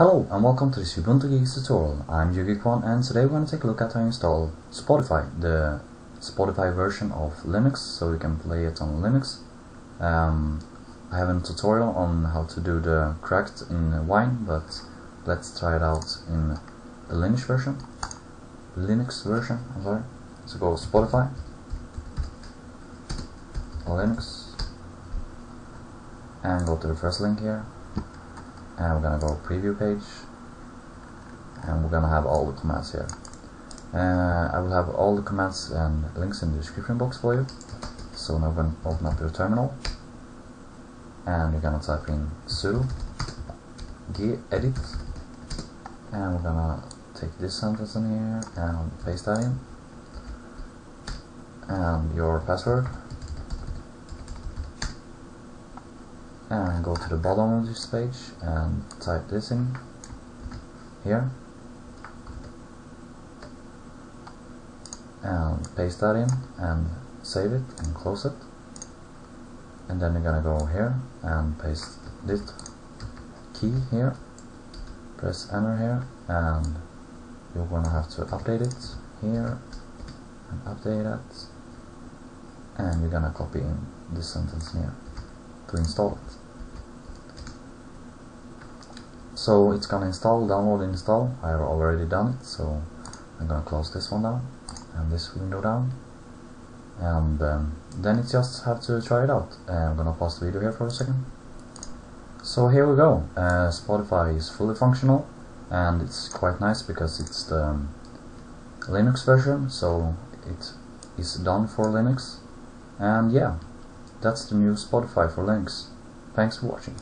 Hello and welcome to this Ubuntu Geeks tutorial. I'm YugiKwan and today we're going to take a look at how to install Spotify, the Spotify version of Linux, so you can play it on Linux. Um, I have a tutorial on how to do the cracked in Wine, but let's try it out in the Linux version. Linux version, I'm sorry. So go Spotify, Linux, and go to the first link here and we're gonna go preview page. And we're gonna have all the commands here. Uh, I will have all the commands and links in the description box for you. So now we're gonna open up your terminal and you're gonna type in sudo gedit and we're gonna take this sentence in here and paste that in. And your password and go to the bottom of this page and type this in here. And paste that in and save it and close it. And then you're gonna go here and paste this key here. Press enter here and you're gonna have to update it here and update that. And you're gonna copy in this sentence here to install it so it's gonna install, download, install. I've already done it, so I'm gonna close this one down and this window down, and um, then it's just have to try it out. Uh, I'm gonna pause the video here for a second. So here we go. Uh, Spotify is fully functional, and it's quite nice because it's the um, Linux version, so it is done for Linux. And yeah, that's the new Spotify for Linux. Thanks for watching.